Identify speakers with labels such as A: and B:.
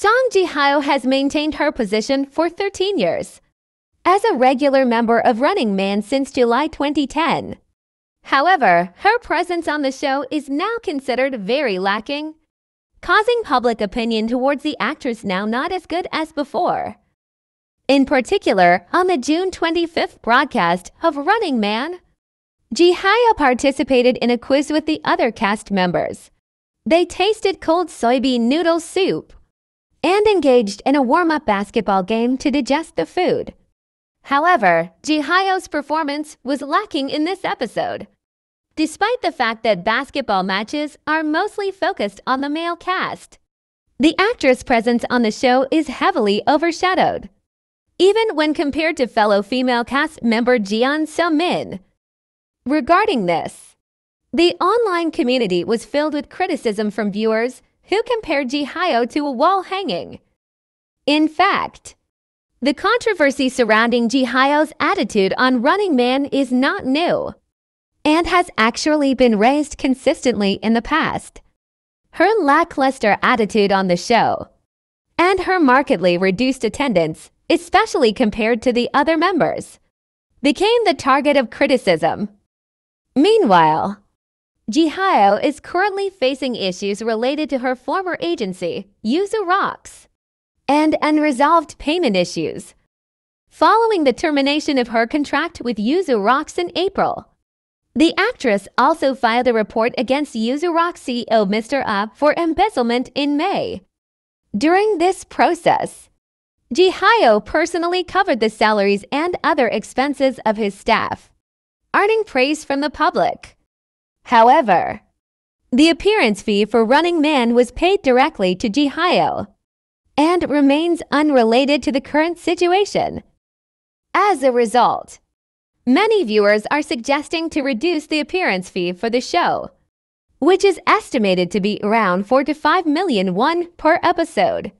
A: Song Ji-hyo has maintained her position for 13 years as a regular member of Running Man since July 2010. However, her presence on the show is now considered very lacking, causing public opinion towards the actress now not as good as before. In particular, on the June 25th broadcast of Running Man, Ji-hyo participated in a quiz with the other cast members. They tasted cold soybean noodle soup and engaged in a warm-up basketball game to digest the food. However, Ji-hyo's performance was lacking in this episode. Despite the fact that basketball matches are mostly focused on the male cast, the actress' presence on the show is heavily overshadowed even when compared to fellow female cast member Jeon So-min. Regarding this, the online community was filled with criticism from viewers who compared Ji-hyo to a wall hanging. In fact, the controversy surrounding Ji-hyo's attitude on Running Man is not new and has actually been raised consistently in the past. Her lackluster attitude on the show and her markedly reduced attendance especially compared to the other members, became the target of criticism. Meanwhile, Ji-hyo is currently facing issues related to her former agency, Uzurocks, and unresolved payment issues. Following the termination of her contract with Uzurocks in April, the actress also filed a report against Uzurocks CEO Mr. Ah for embezzlement in May. During this process, Ji-hyo personally covered the salaries and other expenses of his staff, earning praise from the public. However, the appearance fee for Running Man was paid directly to Ji-hyo and remains unrelated to the current situation. As a result, many viewers are suggesting to reduce the appearance fee for the show, which is estimated to be around 4 to 5 million won per episode.